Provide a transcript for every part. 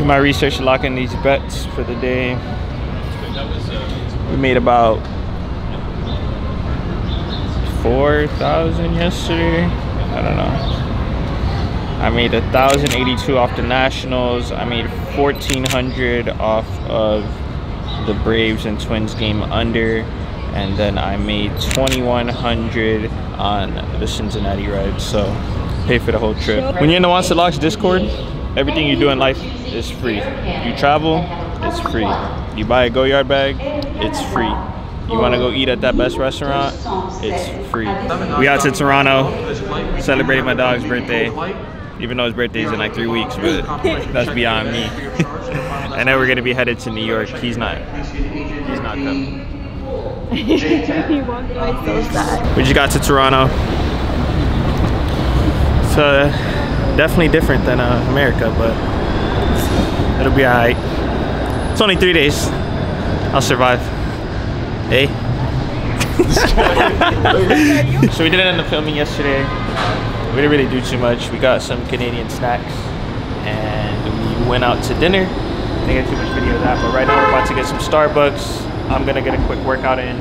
Do my research locking these bets for the day. We made about 4,000 yesterday. I don't know. I made 1,082 off the Nationals. I made 1,400 off of the Braves and Twins game under. And then I made 2,100 on the Cincinnati Reds. So pay for the whole trip. When you're in the Wansa Locks Discord, everything you do in life is free. You travel, it's free. You buy a Goyard bag, it's free. You want to go eat at that best restaurant, it's free. We out to Toronto, celebrating my dog's birthday. Even though his birthday's in like three weeks, but that's beyond me. and then we're gonna be headed to New York. He's not. He's not coming. he walked away so sad. We just got to Toronto. Uh, definitely different than uh, America, but it'll be alright. It's only three days. I'll survive. Hey. so we didn't end up filming yesterday. We didn't really do too much. We got some Canadian snacks and we went out to dinner. I Didn't get too much video of that, but right now we're about to get some Starbucks. I'm gonna get a quick workout in.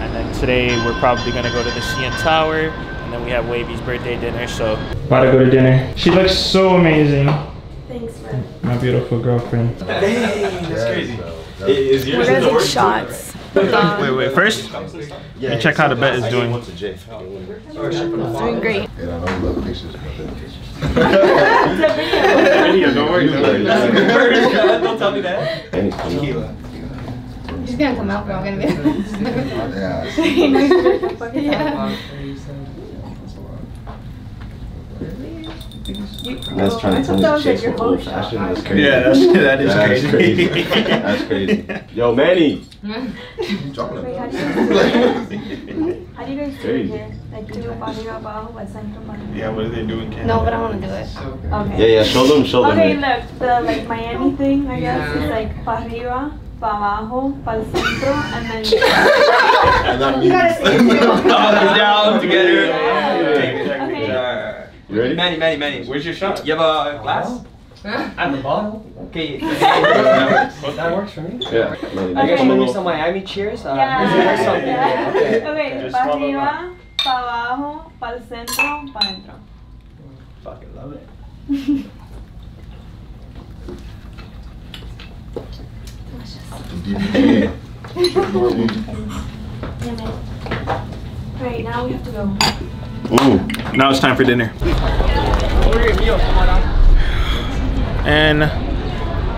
And then today we're probably gonna go to the CN Tower and then we have Wavy's birthday dinner, so. About to go to dinner. She looks so amazing. Thanks, man. My beautiful girlfriend. Dang, that's crazy. Is We're yours gonna the take worst? shots. Wait, wait, first, Yeah, you check how the bet is doing. It's Doing great. Yeah, I know we love pictures, but Video, don't worry. Don't tell me that. Tequila. He's gonna come out, but I'm gonna be. Yeah. That's trying to tell me that was like Chase your was whole old fashioned. That's crazy. Yeah, that's, that is That's crazy. crazy. That's crazy. Yo, Manny. Chocolate. Wait, how do you How do you guys do it Crazy. here? Like, you para arriba, abajo, o centro, para arriba? Yeah, what do they do in Canada? No, but I wanna do it. Okay. Yeah, yeah, show them, show them. Okay, look, the like Miami thing, I guess, is like para arriba, para abajo, para el centro, and then. And that means. Up and down together. Okay. You ready? Manny, Manny, Manny. Where's your shot? You have a glass? At the bottle? Okay. That works for me. Yeah. Manny, Okay. next Some one. of some Miami cheers? Uh, Yeah. or something. Yeah. Okay. Okay, Just para swallow arriba, para abajo, para el centro, para adentro. Fucking love it. DBG. Right, now we have to go. Ooh, now it's time for dinner. And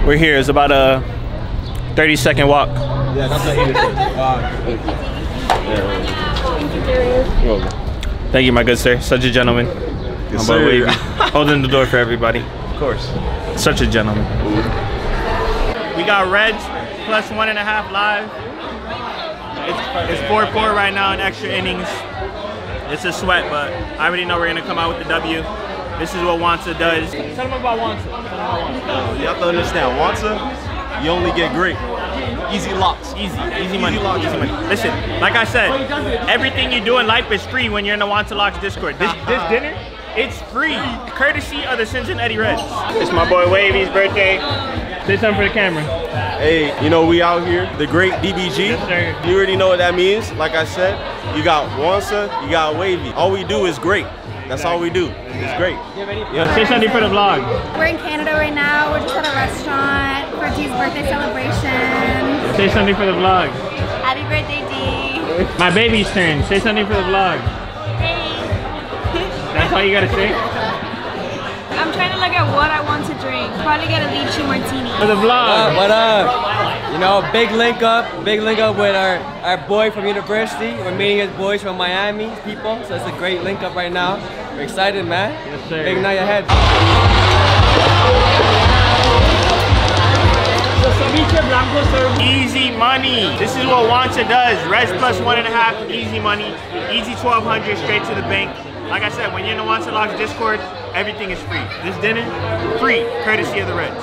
we're here. It's about a 30 second walk. Yeah, that's what he Thank you, my good sir. Such a gentleman. Yes, My boy sir. Wavy, Holding the door for everybody. Of course. Such a gentleman. We got Reds plus one and a half live. It's 4-4 right now in extra innings. It's a sweat, but I already know we're gonna come out with the W. This is what Wansa does. Tell them about Wansa. Tell them about Wansa. You have to understand, Wansa, you only get great. Easy locks. Easy, easy money, easy money. Listen, like I said, everything you do in life is free when you're in the Wansa Locks Discord. This this dinner, it's free, courtesy of the Cincinnati Reds. It's my boy Wavy's birthday. Say something for the camera. Hey, you know, we out here, the great DBG. Yes, sir. You already know what that means. Like I said, you got Wansa, you got Wavy. All we do is great. That's all we do. It's great. Yeah. Say something for the vlog. We're in Canada right now. We're just at a restaurant for D's birthday celebration. Say something for the vlog. Happy birthday, D. My baby's turn. Say something for the vlog. Hey, That's all you gotta say? I'm trying to look at what I want to drink. Probably get a lychee martini. For the vlog. What up? You know, big link up, big link up with our, our boy from university. We're meeting his boys from Miami, people. So it's a great link up right now. We're excited, man. Yes, sir. Big night ahead. Easy money. This is what Wansa does. Reds plus one and a half, easy money. Easy 1200 straight to the bank. Like I said, when you're in the Wansa Locks Discord, everything is free. This dinner, free, courtesy of the Reds.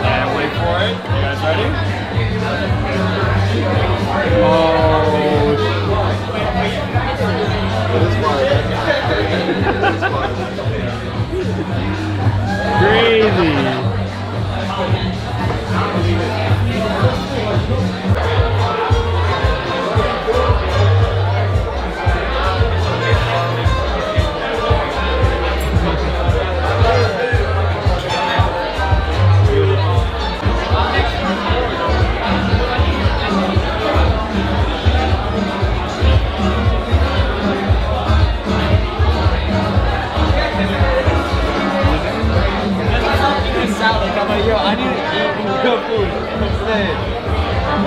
And wait for it. You guys ready? Yo, I need to eat real food. I'm.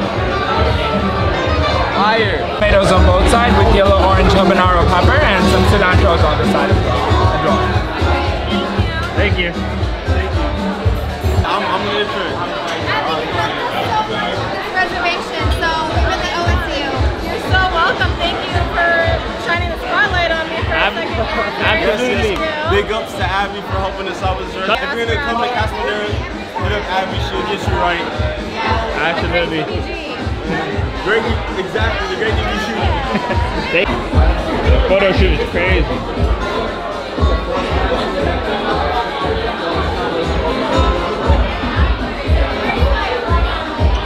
Fire. Tomatoes on both sides with yellow, orange, habanero pepper, and some cilantros on the side as well. Enjoy. Thank you. I'm, I'm gonna turn. reservation, so we really owe it to you. You're so welcome. Thank you for shining the spotlight on me for a second. Absolutely. Big ups to Abby for helping us out with this. If you're gonna come to Casa Madera, hit up Abby. She'll get you right. Absolutely. Great, exactly. The great TV shooting. The photo shoot is crazy.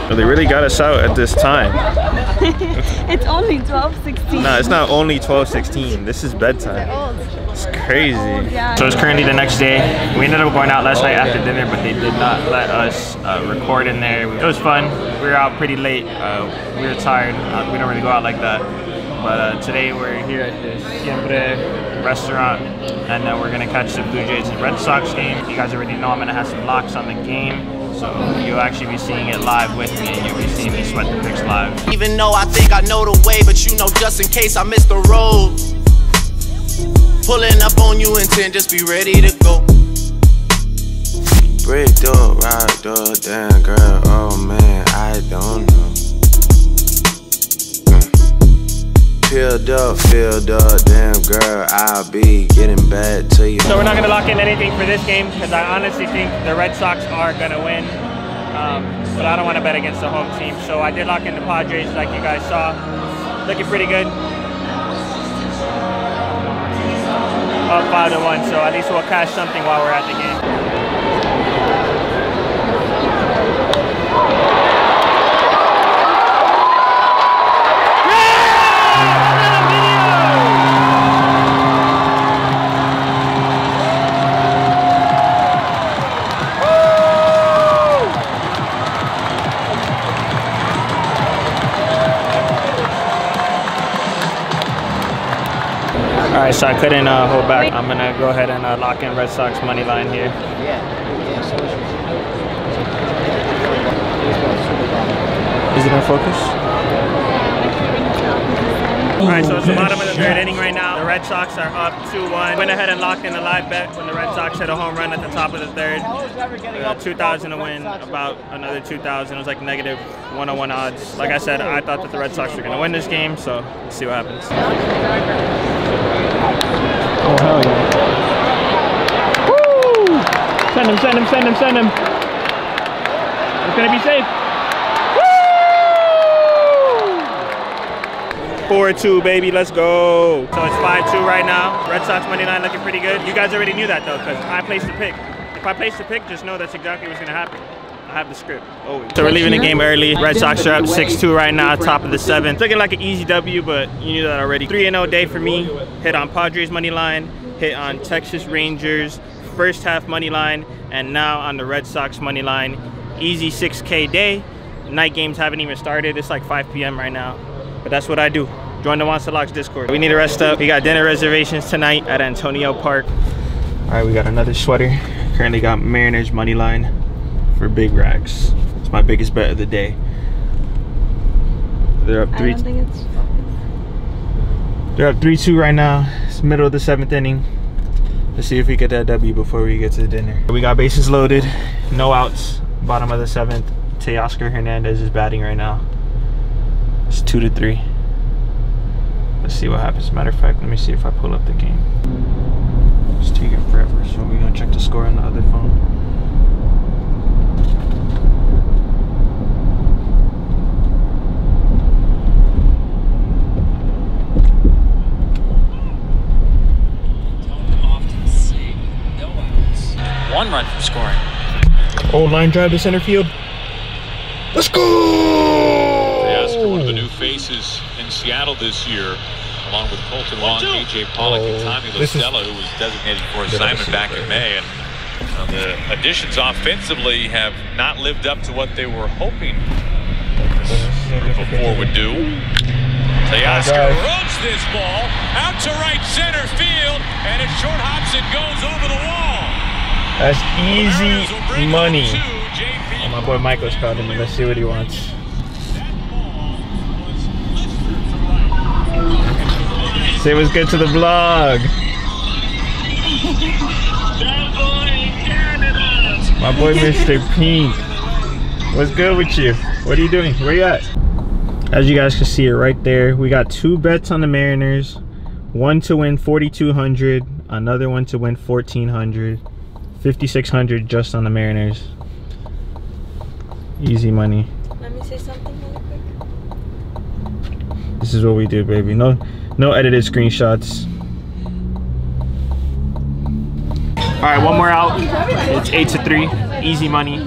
Well, they really got us out at this time. It's only 12, 16. No, it's not only 12.16. This is bedtime. Old. It's crazy. yeah. So it's currently the next day. We ended up going out last night after dinner, but they did not let us uh, record in there. It was fun. We were out pretty late. Uh, we were tired. Uh, we don't really go out like that. But uh, today we're here at the Siempre restaurant, and then we're gonna catch the Blue Jays and Red Sox game. You guys already know I'm gonna have some locks on the game, so you'll actually be seeing it live with me, and you'll be seeing me sweat the picks live. Even though I think I know the way, but you know, just in case I miss the road. Pulling up on you in 10, just be ready to go. Brick door, rock door, damn girl, oh man, I don't know. Mm. Filled up, filled up, damn girl, I'll be getting back to you. So we're not going to lock in anything for this game because I honestly think the Red Sox are going to win. Um, but I don't want to bet against the home team. So I did lock in the Padres like you guys saw. Looking pretty good. Up 5 to 1, so at least we'll cash something while we're at the game. All right, so I couldn't uh, hold back. I'm gonna go ahead and uh, lock in Red Sox money line here. Is it in focus? All right, so it's the bottom of the third inning right now. The Red Sox are up 2-1. Went ahead and locked in a live bet when the Red Sox hit a home run at the top of the third. Uh, 2,000 to win, about another 2,000. It was like negative 101 odds. Like I said, I thought that the Red Sox were gonna win this game, so let's see what happens. Oh, hell yeah. Woo! Send him, send him, send him, send him. It's gonna be safe. Woo! 4-2, baby, let's go. So it's 5-2 right now. Red Sox money line looking pretty good. You guys already knew that though, because I placed the pick. If I place the pick, just know that's exactly what's gonna happen. I have the script, always. So we're leaving the game early. Red Sox are up 6-2 right now, top of the seventh. Looking like an easy W, but you knew that already. 3-0 day for me. Hit on Padres money line, hit on Texas Rangers first half money line, and now on the Red Sox money line. Easy 6K day. Night games haven't even started. It's like 5 p.m. right now, but that's what I do. Join the Wansa Locks Discord. We need to rest up. We got dinner reservations tonight at Antonio Park. All right, we got another sweater. Currently got Mariners money line for big racks. It's my biggest bet of the day. They're up I three. don't think it's. They're up 3-2 right now. It's middle of the seventh inning. Let's see if we get that W before we get to the dinner. We got bases loaded, no outs, bottom of the seventh. Teoscar Hernandez is batting right now. It's two to three. Let's see what happens. Matter of fact, let me see if I pull up the game. It's taking forever, so we're gonna check the score on the other phone. One run from scoring. Old line drive to center field. Let's go! Teoscar, one of the new faces in Seattle this year, along with Kolten Wong, AJ Pollock, and Tommy Oh, is- La Stella, who was designated for Did assignment back in May. And uh, the additions offensively have not lived up to what they were hoping this group of four would do. Teoscar guys. runs this ball out to right center field, and it short hops and goes over the wall. That's easy Mariners will bring home money. two oh, My boy Michael's calling him. Let's see what he wants. Say what's good to the vlog. My boy Mr. Pink. What's good with you? What are you doing? Where you at? As you guys can see it right there, we got two bets on the Mariners. One to win 4,200, another one to win 1,400. 5,600 just on the Mariners. Easy money. Let me say something really quick. This is what we do, baby. No, no edited screenshots. All right, one more out. It's eight to three. Easy money.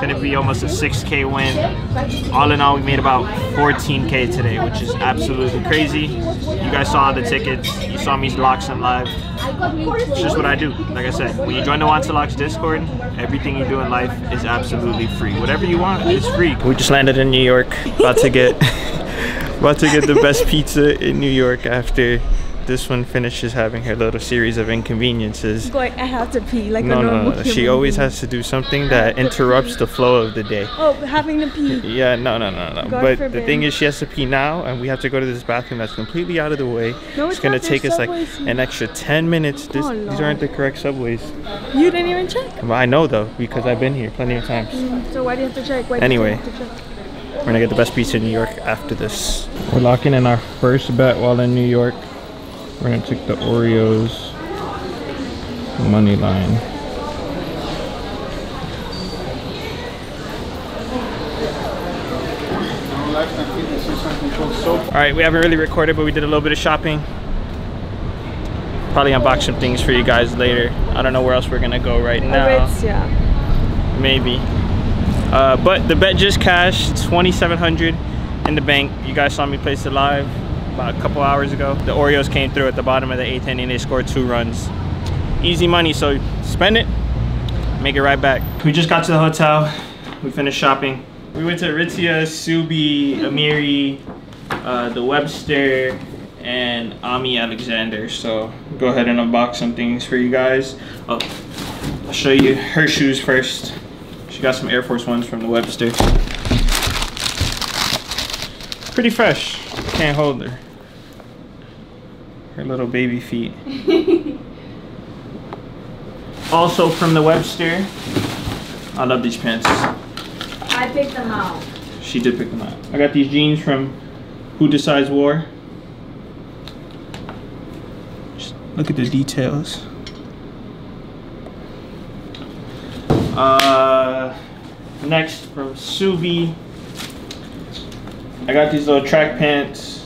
It's gonna be almost a 6K win. All in all, we made about 14K today, which is absolutely crazy. You guys saw the tickets. You saw me lock some live. It's just what I do. Like I said, when you join the Wansa Locks Discord, everything you do in life is absolutely free. Whatever you want is free. We just landed in New York. About to get about to get the best pizza in New York after this one finishes having her little series of inconveniences. Going, I have to pee like No, a no, normal no. She human always being. has to do something that interrupts the flow of the day. Oh, having to pee. Yeah, no, no, no, no. God but the thing is, she has to pee now, and we have to go to this bathroom that's completely out of the way. No, it's it's gonna take us like subways here. an extra 10 minutes. This, Oh, these aren't the correct subways. You didn't even check. Well, I know though, because I've been here plenty of times. Mm, So why do you have to check? Why do you Anyway. have to check? We're gonna get the best pizza in New York after this. We're locking in our first bet while in New York. We're gonna take the Orioles money line. All right, we haven't really recorded, but we did a little bit of shopping. Probably unbox some things for you guys later. I don't know where else we're gonna go right now. Ritz, yeah. Maybe. Uh, but the bet just cashed 2700 in the bank. You guys saw me place it live about a couple hours ago. The Orioles came through at the bottom of the eighth inning. They scored two runs. Easy money, so spend it, make it right back. We just got to the hotel. We finished shopping. We went to Aritzia, Ksubi, Amiri, uh, the Webster, and Ami Alexander. So go ahead and unbox some things for you guys. Oh, I'll show you her shoes first. She got some Air Force Ones from the Webster. Pretty fresh. Can't hold her. Her little baby feet. also from the Webster. I love these pants. I picked them out. She did pick them out. I got these jeans from Who Decides War. Just look at the details. Uh, next from Ksubi. I got these little track pants.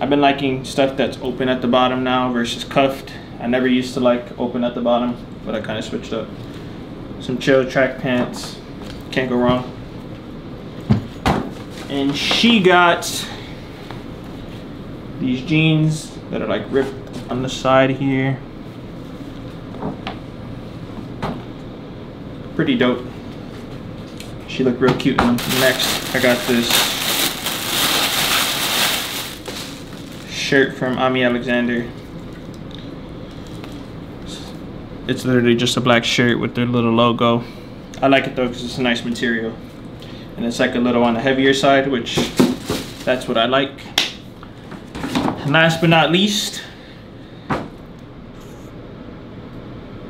I've been liking stuff that's open at the bottom now versus cuffed. I never used to like open at the bottom, but I kind of switched up. Some chill track pants. Can't go wrong. And she got these jeans that are like ripped on the side here. Pretty dope. She looked real cute in them. Next, I got this shirt from Ami Alexander. It's literally just a black shirt with their little logo. I like it though because it's a nice material. And it's like a little on the heavier side, which that's what I like. And last but not least,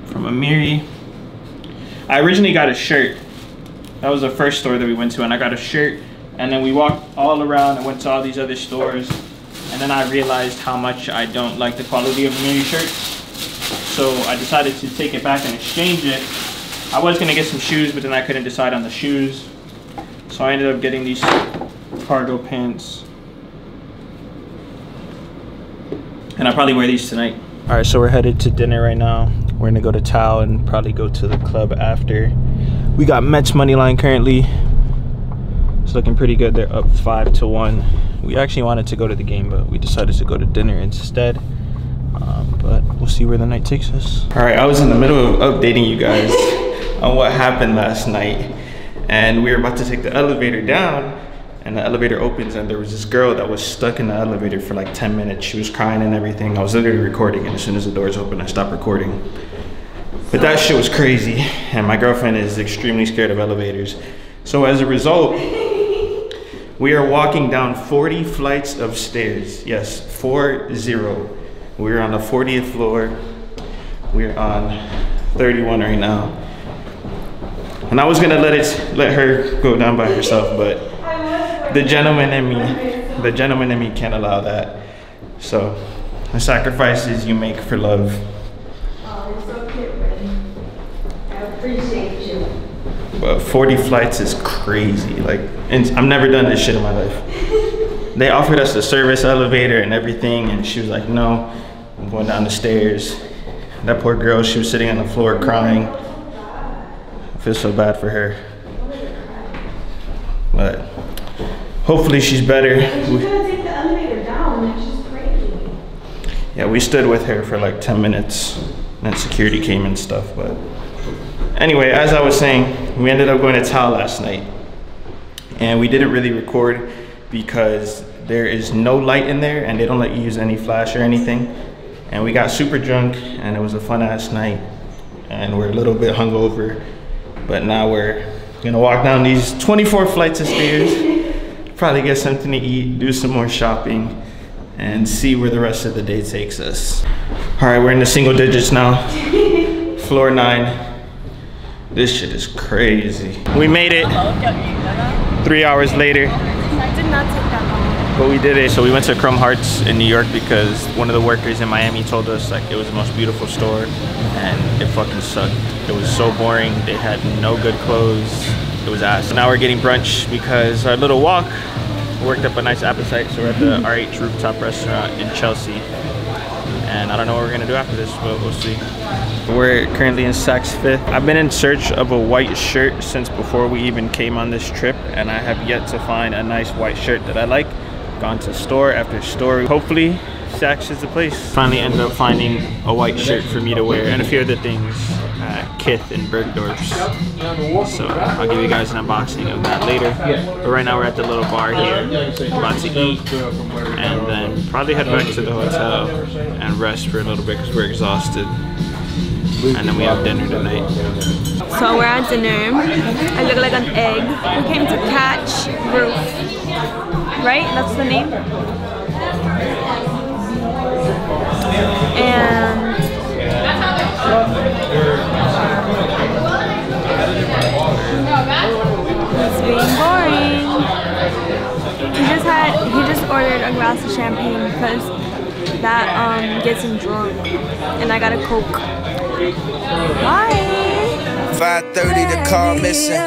from Amiri. I originally got a shirt. That was the first store that we went to, and I got a shirt. And then we walked all around and went to all these other stores. And then I realized how much I don't like the quality of Amiri shirts. So I decided to take it back and exchange it. I was gonna get some shoes, but then I couldn't decide on the shoes. So I ended up getting these cargo pants. And I'll probably wear these tonight. All right, so we're headed to dinner right now. We're gonna go to Tao and probably go to the club after. We got Mets money line currently. It's looking pretty good. They're up five to one. We actually wanted to go to the game, but we decided to go to dinner instead. Um, but we'll see where the night takes us. All right, I was in the middle of updating you guys on what happened last night, and we were about to take the elevator down, and the elevator opens, and there was this girl that was stuck in the elevator for like 10 minutes. She was crying and everything. I was literally recording, and as soon as the doors opened, I stopped recording. But that shit was crazy, and my girlfriend is extremely scared of elevators. So as a result, we are walking down 40 flights of stairs. Yes, four zero. We're on the 40th floor. We're on 31 right now. And I was gonna let it let her go down by herself, but the gentleman in me, the gentleman in me can't allow that. So the sacrifices you make for love. Oh, Brittany. I appreciate you. But 40 flights is crazy. Like, and I've never done this shit in my life. They offered us the service elevator and everything, and she was like, no, I'm going down the stairs. That poor girl, she was sitting on the floor crying. I feel so bad for her. But hopefully she's better. She's gonna take the elevator down, and she's crazy. Yeah, we stood with her for like 10 minutes. And then security came and stuff, but anyway, as I was saying, we ended up going to Tao last night. And we didn't really record because there is no light in there and they don't let you use any flash or anything. And we got super drunk and it was a fun ass night. And we're a little bit hungover, but now we're gonna walk down these 24 flights of stairs, probably get something to eat, do some more shopping, and see where the rest of the day takes us. All right, we're in the single digits now. Floor nine. This shit is crazy. We made it three hours later, That did not take that long. but we did it. So we went to Chrome Hearts in New York because one of the workers in Miami told us like it was the most beautiful store and it fucking sucked. It was so boring. They had no good clothes. It was ass. So now we're getting brunch because our little walk worked up a nice appetite. So we're at the RH Rooftop Restaurant in Chelsea. And I don't know what we're gonna do after this, but we'll see. We're currently in Saks Fifth. I've been in search of a white shirt since before we even came on this trip, and I have yet to find a nice white shirt that I like. Gone to store after store. Hopefully, Saks is the place. Finally ended up finding a white shirt for me to wear and a few other things Kith and Bergdorf's. So I'll give you guys an unboxing of that later. But right now we're at the little bar here, about to eat, and then probably head back to the hotel and rest for a little bit because we're exhausted. And then we have dinner tonight. So we're at dinner. I look like an egg. We came to catch Roof. Right? That's the name? And it's being boring. He just had he just ordered a glass of champagne because that um gets him drunk. And I got a coke. Bye. 5:30, the car missing.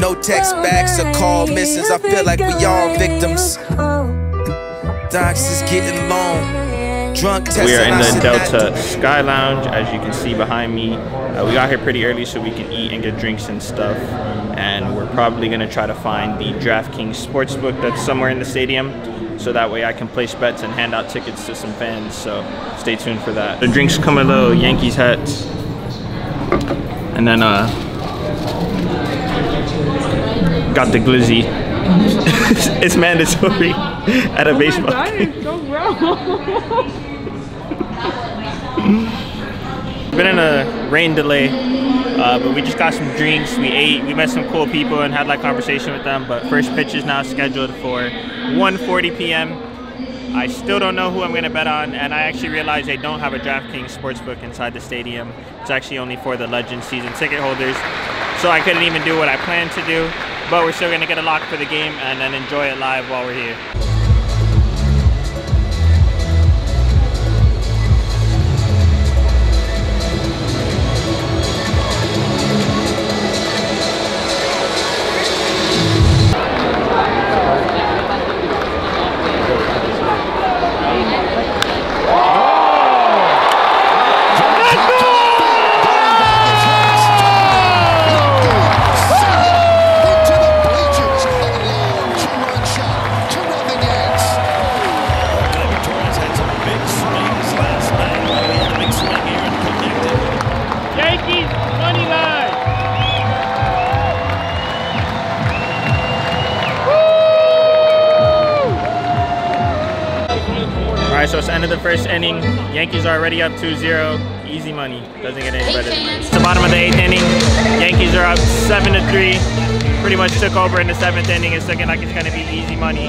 No text backs or call misses. I feel like we all victims. Docs is getting long. Drunk We are in the I said not Delta Sky Lounge, as you can see behind me. Uh, we got here pretty early so we can eat and get drinks and stuff. And we're probably gonna try to find the DraftKings Sportsbook that's somewhere in the stadium. So that way I can place bets and hand out tickets to some fans. So stay tuned for that. The drinks come in little Yankees hats. And then uh, got the glizzy. it's mandatory at a baseball game. Been in a rain delay, uh, but we just got some drinks. We ate. We met some cool people and had like conversation with them. But first pitch is now scheduled for 1:40 p.m. I still don't know who I'm gonna bet on, and I actually realized they don't have a DraftKings sportsbook inside the stadium. It's actually only for the Legend season ticket holders, so I couldn't even do what I planned to do. But we're still gonna get a lock for the game and then enjoy it live while we're here. First inning. Yankees are already up 2-0. easy money. Doesn't get any better. It's the bottom of the eighth inning. Yankees are up seven to three. Pretty much took over in the seventh inning. It's looking like it's gonna be easy money.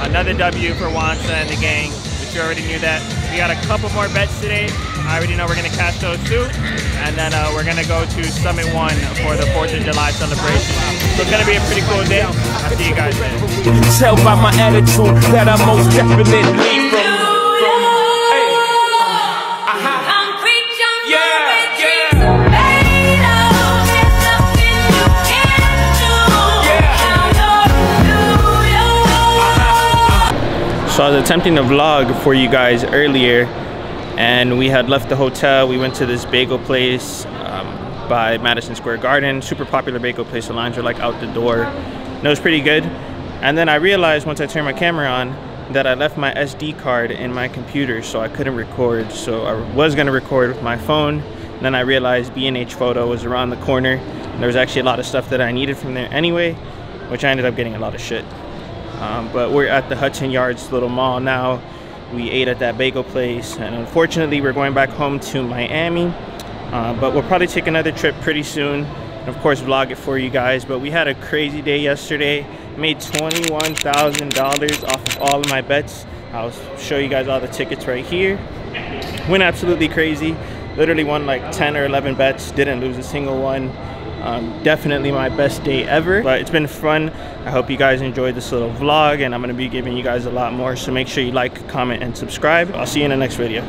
Another W for Wansa and the gang. But you already knew that. We got a couple more bets today. I already know we're gonna cash those too. And then uh, we're gonna go to Summit One for the 4th of July celebration. So it's gonna be a pretty cool day. I'll see you guys then. You can tell by my attitude that I'm most definitely from. So I was attempting to vlog for you guys earlier and we had left the hotel. We went to this bagel place um, by Madison Square Garden. Super popular bagel place. The lines are like out the door. And it was pretty good. And then I realized once I turned my camera on that I left my SD card in my computer so I couldn't record. So I was gonna record with my phone. Then I realized B&H Photo was around the corner. There was actually a lot of stuff that I needed from there anyway, which I ended up getting a lot of shit. Um, but we're at the Hudson Yards little mall now. We ate at that bagel place, and unfortunately, we're going back home to Miami. Uh, but we'll probably take another trip pretty soon, and of course, vlog it for you guys. But we had a crazy day yesterday. Made $21,000 off of all of my bets. I'll show you guys all the tickets right here. Went absolutely crazy. Literally won like 10 or 11 bets. Didn't lose a single one. Um, definitely my best day ever but it's been fun. I hope you guys enjoyed this little vlog and i'm to be giving you guys a lot more so make sure you like comment and subscribe. I'll see you in the next video